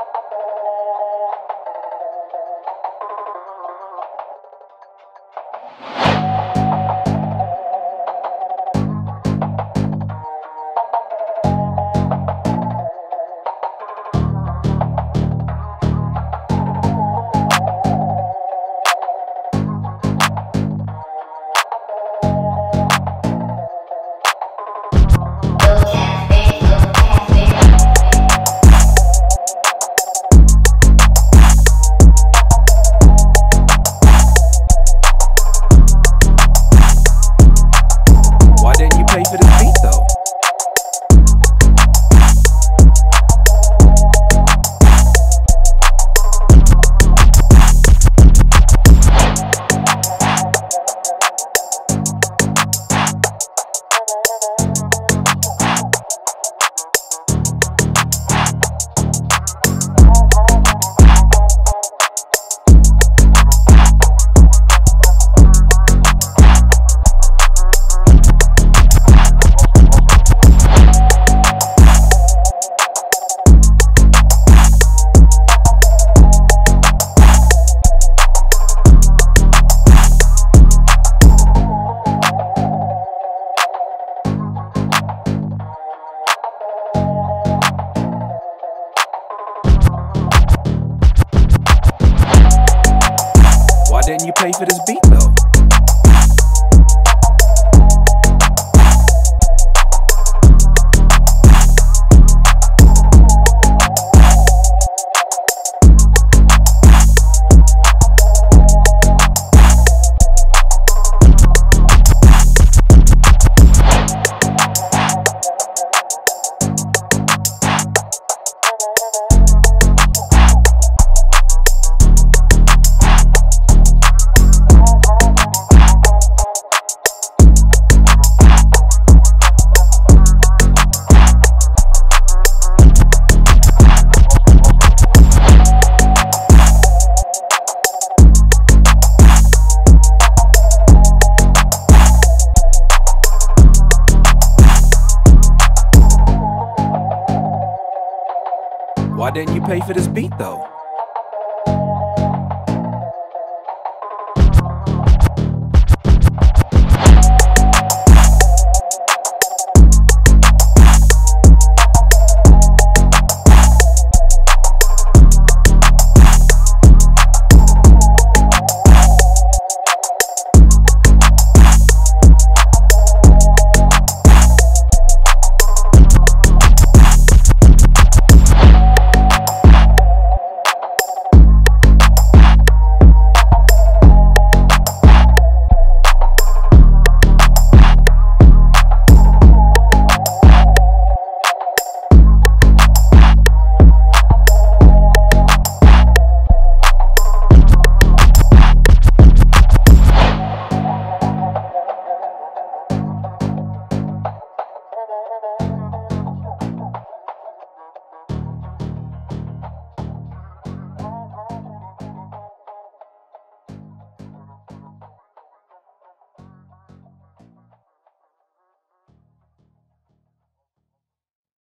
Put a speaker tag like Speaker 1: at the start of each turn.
Speaker 1: Why didn't you pay for this beat though? Why didn't you pay for this beat Why didn't you pay for this beat though?